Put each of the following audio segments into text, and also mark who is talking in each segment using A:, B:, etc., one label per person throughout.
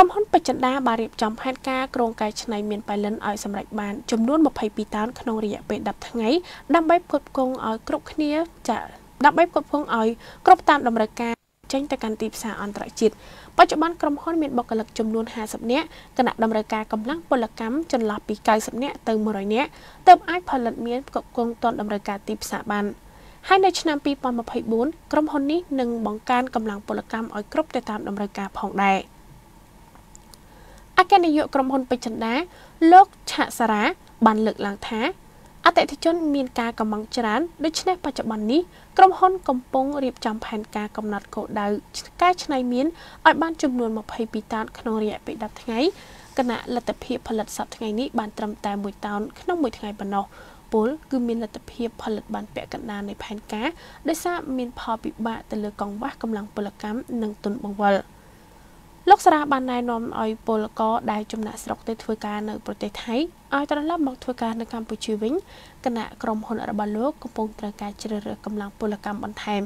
A: ក្រុមហ៊ុនពេជ្រចិន្តាបានរៀបចំផែនការក្រុងកែច្នៃមានប៉ៃលិនឲ្យសម្រេចបានចំនួន22តោនក្នុងរយៈពេល10ថ្ងៃដើម្បីផ្គត់ផ្គង់ឲ្យគ្រប់គ្នាចាដើម្បីផ្គត់ផ្គង់ឲ្យគ្រប់តាមតម្រូវការចេញទៅកាន់ទីផ្សារអន្តរជាតិបច្ចុប្បន្នក្រុមហ៊ុនមានបុគ្គលិកចំនួន50នាក់គណៈតម្រូវការកម្លាំងពលកម្មចន្លោះពី90នាក់ទៅ100នាក់ទើបអាចផលិតមានផ្គត់ផ្គង់ទាន់តម្រូវការទីផ្សារបានហើយនៅឆ្នាំ2024ក្រុមហ៊ុននេះនឹងបង្កើនកម្លាំងពលកម្មឲ្យគ្រប់ទៅតាមតម្រូវការផងដែរ អគ្គនាយកក្រុមហ៊ុនពេជ្រចិន្តាលោកឆាក់សារ៉ាបានលើកឡើងថាអតិថិជនមានការកំងច្រើនដូច្នេះបច្ចុប្បន្ននេះក្រុមហ៊ុនកំពុងរៀបចំផែនការកំណត់គោលដៅកែច្នៃមានឲ្យបានចំនួន22តោនក្នុងរយៈពេល10ថ្ងៃគណៈលទ្ធភាពផលិតសប្តាហ៍ថ្ងៃនេះបានត្រឹមតែ1តោនក្នុងមួយថ្ងៃប៉ុណ្ណោះពលគឺមានលទ្ធភាពផលិតបានពាក់កណ្ដាលនៃផែនការដោយសារមានផលពិបាកទៅលើកង្វះកម្លាំងពលកម្មនិងទុនបង្វិល។ លោកសារ៉ាបានណែនាំឲ្យពលករដែលចំណាក់ស្រុកទៅធ្វើការនៅប្រទេសថៃឲ្យត្រឡប់មកធ្វើការនៅកម្ពុជាវិញគណៈក្រុមហ៊ុនរបស់លោកកំពុងត្រូវការជ្រើសរើសកម្លាំងពលកម្មបន្ថែម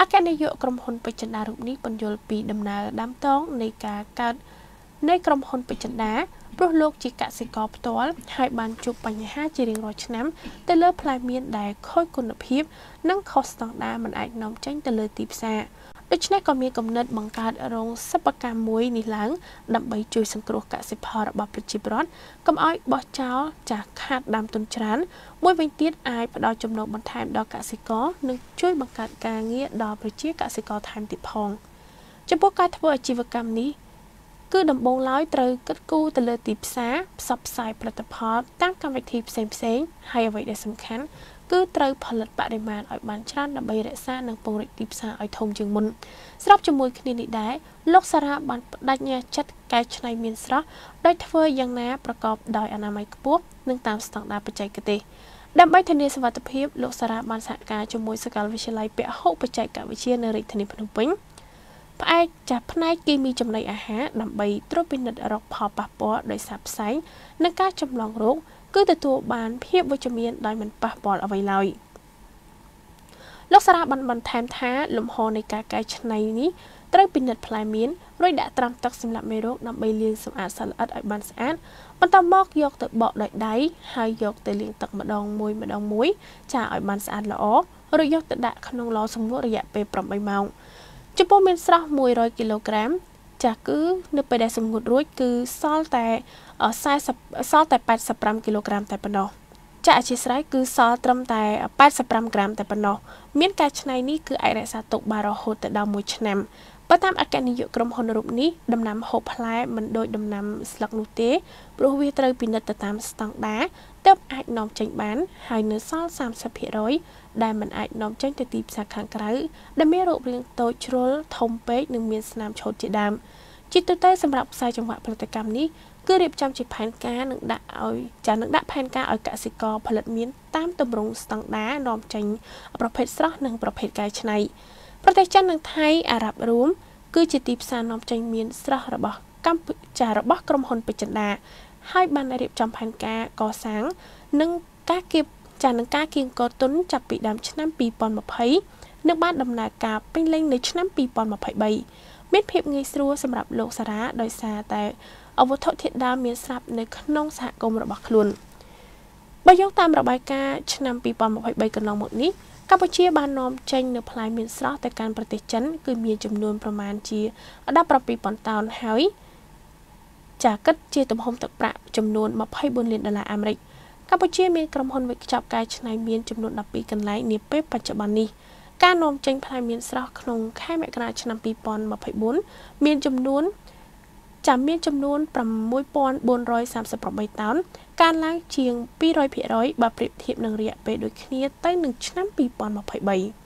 A: អគ្គនាយកក្រុមហ៊ុនពេជ្រចិន្តារូបនេះបញ្យល់ពីដំណើរដើមតងនៃការកើតនៃក្រុមហ៊ុនពេជ្រចិន្តាព្រោះលោកជាកសិករផ្ទាល់ហើយបានជួបបញ្ហាជារៀងរាល់ឆ្នាំទៅលើផ្លែមៀនដែលខូចគុណភាព និងខុសស្តង់ដារមិនអាចនាំចេញទៅលើទីផ្សារ ដូច្នេះក៏មានគំនិតបង្កើតរោងសិប្បកម្មមួយនេះឡើងដើម្បីជួយសង្គ្រោះកសិផលរបស់ប្រជាពលរដ្ឋកុំឲ្យបោះចោលចាស់ខាតដើមទុនច្រើន មួយវិញទៀតអាចផ្ដល់ចំណូលបន្ថែមដល់កសិករនិងជួយបង្កើតការងារដល់ប្រជាកសិករថែមទៀតផងចំពោះការធ្វើអាជីវកម្មនេះគឺដំបូងឡើយត្រូវគិតគូរទៅលើទីផ្សារផ្សព្វផ្សាយផលិតផលតាមកម្មវិធីផ្សេងៗហើយអ្វីដែលសំខាន់ គឺត្រូវផលិតបរិមាណឲ្យបានច្រើនដើម្បីរក្សានិងពង្រីកទីផ្សារឲ្យធំជាងមុនស្របជាមួយគ្នានេះដែរលោកសារ៉ាបានបដិញ្ញាចិត្តកែច្នៃមានស្រស់ដោយធ្វើយ៉ាងណាប្រកបដោយអនាម័យខ្ពស់និងតាមស្តង់ដារបច្ចេកទេសដើម្បីធានាសុវត្ថិភាពលោកសារ៉ាបានសហការជាមួយសាកលវិទ្យាល័យពហុបច្ចេកវិទ្យានៅរាជធានីភ្នំពេញផ្អែកចាស់ផ្នែកគីមីចំណីអាហារដើម្បីត្រួតពិនិត្យរកផលប៉ះពាល់ដោយសារផ្សែងនិងការចម្លងរោគ គឺទទួលបានភាពវិជ្ជមានដោយមិនប៉ះពាល់អ្វីឡើយលោកសារ៉ាបានបន្ថែមថា លំហនៃការកែច្នៃនេះត្រូវពិនិត្យផ្លែមៀនរួចដាក់ត្រាំទឹកសម្រាប់មេរោគដើម្បីលាងសម្អាតសត្វល្អិតឲ្យបានស្អាតបន្ទាប់មកយកទៅបកដោយដៃហើយយកទៅលាងទឹកម្ដងមួយម្ដងមួយចាឲ្យបានស្អាតល្អរួចយកទៅដាក់ក្នុងឡសម្ងួតរយៈពេល8ម៉ោងចំពោះមានស្រស់100គីឡូក្រាម ចាស់គឺនៅពេលដែលសម្ងួតរួចគឺសល់តែ40សល់តែ85គីឡូក្រាមតែប៉ុណ្ណោះចាក់អធិស្ឋានគឺសល់ត្រឹមតែ85ក្រាមតែប៉ុណ្ណោះមានការច្នៃនេះគឺអាចរក្សាទុកបានរហូតដល់1ឆ្នាំបើតាមអគ្គនាយកក្រុមហ៊ុនរូបនេះដំណាំហូបផ្លែមិនដូចដំណាំស្លឹកនោះទេព្រោះវាត្រូវពិនិត្យទៅតាមស្តង់ដារ ទើបអាចនាំចេញបាន ហើយនៅសល់30%ដែលមិនអាចនាំចេញទៅទីផ្សារខាងក្រៅដែលមានរូបរាងតូចជ្រុលធំពេកនិងមានស្នាមឆូតជាដើមជាទូទៅសម្រាប់ខ្សែចង្វាក់ផលិតកម្មនេះគឺរៀបចំជាផែនការនឹងដាក់ឲ្យចានឹងដាក់ផែនការឲ្យកសិករផលិតមានតាមទម្រង់ស្តង់ដារនាំចេញប្រភេទស្រស់និងប្រភេទកែច្នៃប្រទេសចិននិងថៃអារ៉ាប់រួមគឺជាទីផ្សារនាំចេញមានស្រស់របស់កម្ពុជារបស់ក្រុមហ៊ុនពេជ្រចិន្តា ហើយបានរៀបចំផែនការកសាង និងការគៀបចានឹងការគៀងកទុនចាប់ពីដើមឆ្នាំ2020និងបានដំណើរការពេញលេញនៅឆ្នាំ2023មានភាពងាយស្រួលសម្រាប់លោកសារ៉ាដោយសារតែអវត្ថុធាតុដើមមានស្រាប់នៅក្នុងសហគមន៍របស់ខ្លួនបើយោងតាមរបាយការណ៍ឆ្នាំ2023កន្លងមកនេះកម្ពុជាបាននាំចេញនៅផ្លែមានស្រស់ទៅកាន់ប្រទេសចិនគឺមានចំនួនប្រមាណជា17,000តោនហើយ ចាគិតជាទំហំទឹកប្រាក់ចំនួន24លានដុល្លារអាមេរិកកម្ពុជាមានក្រុមហ៊ុនវិកចាប់កែច្នៃមានចំនួន12កន្លែងនាពេលបច្ចុប្បន្ននេះការនាំចេញផ្លែមានស្រស់ក្នុងខែមករាឆ្នាំ2024មានចំនួនចាំមានចំនួន6438តោនកើនឡើងជាង200%បើប្រៀបធៀបនឹងរយៈពេលដូចគ្នាទៅនឹងឆ្នាំ2023